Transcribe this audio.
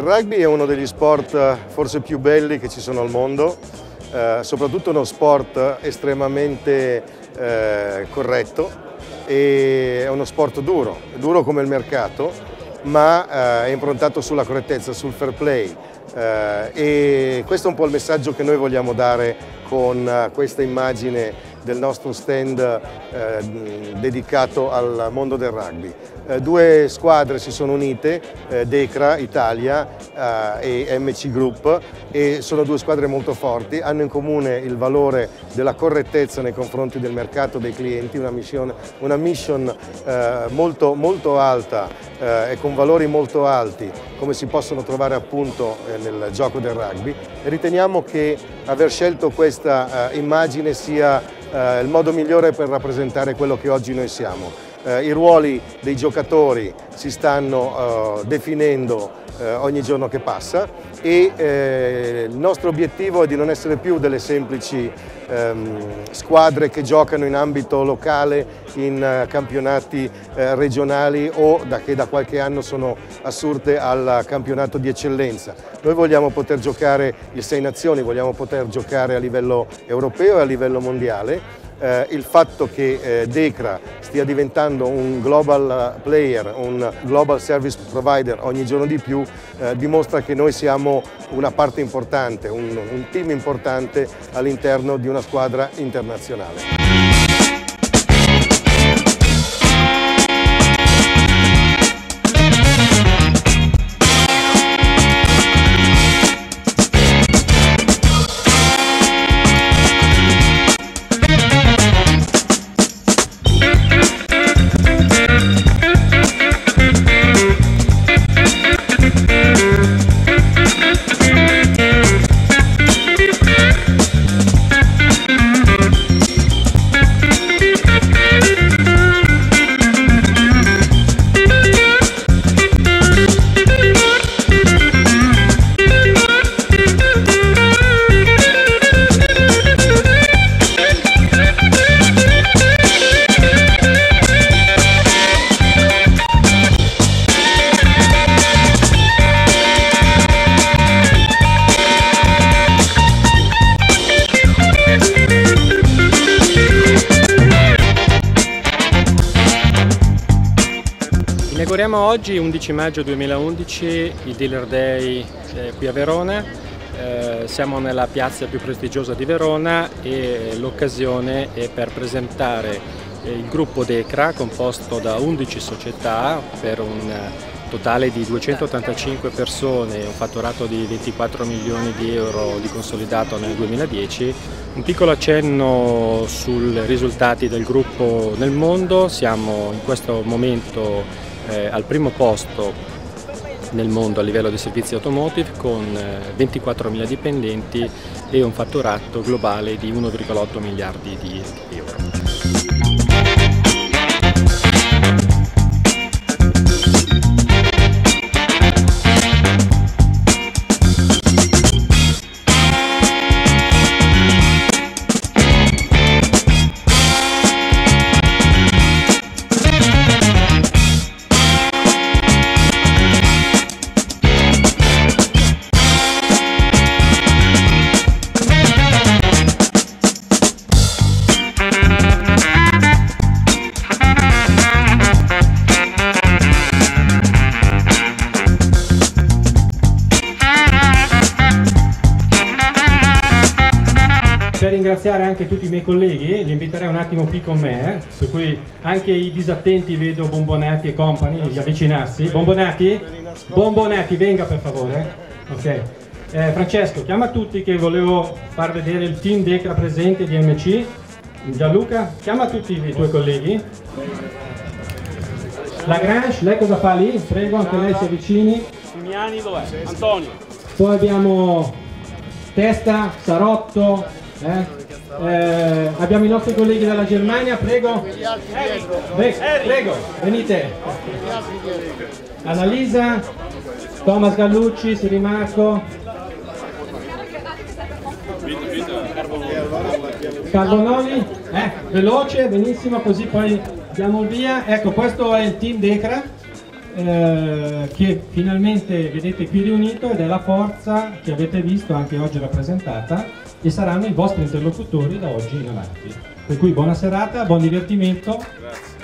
rugby è uno degli sport eh, forse più belli che ci sono al mondo, eh, soprattutto uno sport estremamente eh, corretto e è uno sport duro, duro come il mercato, ma eh, è improntato sulla correttezza, sul fair play eh, e questo è un po' il messaggio che noi vogliamo dare con eh, questa immagine del nostro stand eh, dedicato al mondo del rugby. Eh, due squadre si sono unite, eh, Decra Italia eh, e MC Group e sono due squadre molto forti, hanno in comune il valore della correttezza nei confronti del mercato dei clienti, una mission, una mission eh, molto, molto alta eh, e con valori molto alti come si possono trovare appunto nel gioco del rugby e riteniamo che aver scelto questa immagine sia il modo migliore per rappresentare quello che oggi noi siamo eh, i ruoli dei giocatori si stanno eh, definendo eh, ogni giorno che passa e eh, il nostro obiettivo è di non essere più delle semplici ehm, squadre che giocano in ambito locale in uh, campionati uh, regionali o da, che da qualche anno sono assurte al campionato di eccellenza. Noi vogliamo poter giocare il Sei Nazioni, vogliamo poter giocare a livello europeo e a livello mondiale eh, il fatto che eh, Decra stia diventando un global player, un global service provider ogni giorno di più eh, dimostra che noi siamo una parte importante, un, un team importante all'interno di una squadra internazionale. Inauguriamo oggi, 11 maggio 2011, il Dealer Day eh, qui a Verona. Eh, siamo nella piazza più prestigiosa di Verona e l'occasione è per presentare eh, il gruppo Decra composto da 11 società per un totale di 285 persone un fatturato di 24 milioni di euro di consolidato nel 2010. Un piccolo accenno sui risultati del gruppo nel mondo, siamo in questo momento eh, al primo posto nel mondo a livello di servizi automotive con 24.000 eh, dipendenti e un fatturato globale di 1,8 miliardi di euro. Ringraziare anche tutti i miei colleghi, li inviterei un attimo qui con me, eh, per cui anche i disattenti vedo Bombonati e compagni di avvicinarsi. Bombonati? Bombonati, venga per favore. Ok. Eh, Francesco, chiama tutti che volevo far vedere il team Decra presente di MC. Gianluca, chiama tutti i tuoi colleghi. Lagrange, lei cosa fa lì? Prego, anche lei si avvicini. Simiani dov'è? Antonio. Poi abbiamo Testa, Sarotto, eh? Eh, abbiamo i nostri colleghi dalla Germania, prego. Pre prego, venite. Annalisa, Thomas Gallucci, Sirimarco. Carbonoli, eh, veloce, benissimo, così poi diamo via. Ecco, questo è il team Decra. eh, che finalmente vedete qui riunito ed è la forza che avete visto anche oggi rappresentata e saranno i vostri interlocutori da oggi in avanti. Per cui buona serata, buon divertimento. Grazie.